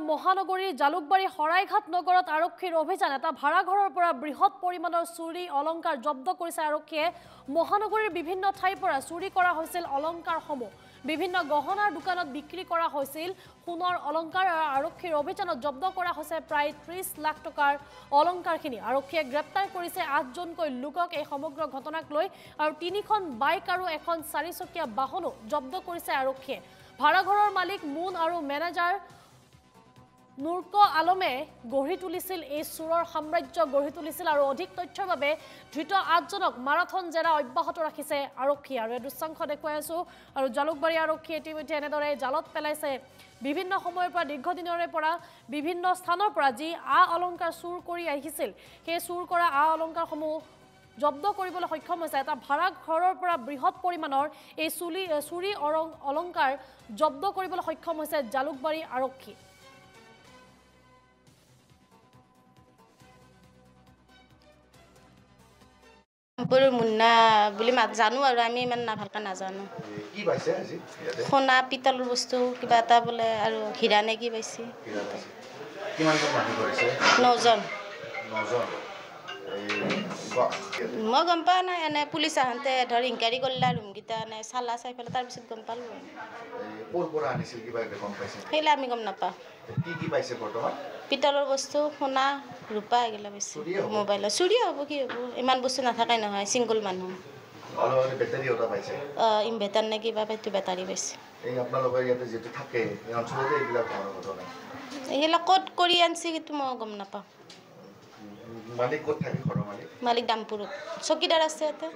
মহানগৰীৰ জালুকবাৰী শৰাইঘাট নগৰত আৰক্ষীৰ অভিযান। এটা ভাড়াঘৰৰ পৰা বৃহৎ পৰিমাণৰ চুৰি অলংকাৰ জব্দ কৰিছে আৰক্ষীয়ে। মহানগৰীৰ বিভিন্ন ঠাইৰ পৰা চুৰি কৰা হৈছিল অলংকাৰসমূহ। বিভিন্ন গহনাৰ দোকানত বিক্ৰী কৰা হৈছিল সোণৰ অলংকাৰ আৰু আৰক্ষীৰ অভিযানত জব্দ কৰা হৈছে প্ৰায় ত্ৰিছ লাখ টকাৰ অলংকাৰখিনি। আৰক্ষীয়ে গ্ৰেপ্তাৰ কৰিছে আঠজনকৈ লোকক এই সমগ্ৰ ঘটনাক লৈ আৰু তিনিখন বাইক আৰু এখন চাৰিচকীয়া বাহনো জব্দ কৰিছে আৰক্ষীয়ে। ভাড়াঘৰৰ মালিক মুন আৰু মেনেজাৰ নুৰ্ক আলমে গঢ়ি তুলিছিল এই চোৰৰ সাম্ৰাজ্য গঢ়ি তুলিছিল আৰু অধিক তথ্যৰ বাবে ধৃত আঠজনক মাৰাথন জেৰা অব্যাহত ৰাখিছে। আৰক্ষী আৰু এই দৃশ্যাংশ দেখুৱাই আছোঁ। আৰু জালুকবাৰী আৰক্ষীয়ে ইতিমধ্যে এনেদৰে জালত পেলাইছে। বিভিন্ন সময়ৰ পৰা দীৰ্ঘদিনৰে পৰা বিভিন্ন স্থানৰ পৰা যি আ অলংকাৰ চুৰ কৰি আহিছিল সেই চুৰ কৰা আ অলংকাৰসমূহ জব্দ কৰিবলৈ সক্ষম হৈছে। এটা ভাড়া ঘৰৰ পৰা বৃহৎ পৰিমাণৰ এই চুলি চুৰি অৰং অলংকাৰ জব্দ কৰিবলৈ সক্ষম হৈছে জালুকবাৰী আৰক্ষী। বৰ মুন্না বুলি মাত জানো আৰু আমি ইমান না ভালকৈ নাজানো। সোণা পিতলৰ বস্তু কিবা এটা বোলে আৰু হীৰা নে কি পাইছে। নজন। মই গম পোৱা নাই এনে পুলিচ আহোঁতে ধৰ ইনকুৱাৰী কৰিলা ৰুমকেইটা এনে চালা চাই পেলাই তাৰপিছত গম পালোঁ। সেইবিলাক আমি গম নাপাওঁ। পিতলৰ বস্তু সোণা ৰূপা এইগিলা হ'ব? মোবাইলত চুৰিয়ে হ'ব কি হ'ব? ইমান বস্তু নাথাকে নহয় ছিংগল মানুহ। ইনভাৰ্টাৰ নে কিবা সেইটো বেটাৰী পাইছে এইবিলাক ক'ত কৰি আনছি সেইটো মই গম নাপাওঁ। মালিক থাকে ঘৰৰ মালিক? মালিক দামপুৰত। চকীদাৰ আছে ইয়াতে।